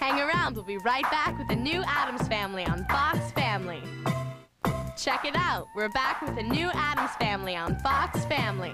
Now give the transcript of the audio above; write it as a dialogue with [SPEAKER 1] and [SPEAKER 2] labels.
[SPEAKER 1] Hang around, we'll be right back with a new Addams Family on Fox Family. Check it out, we're back with a new Addams Family on Fox Family.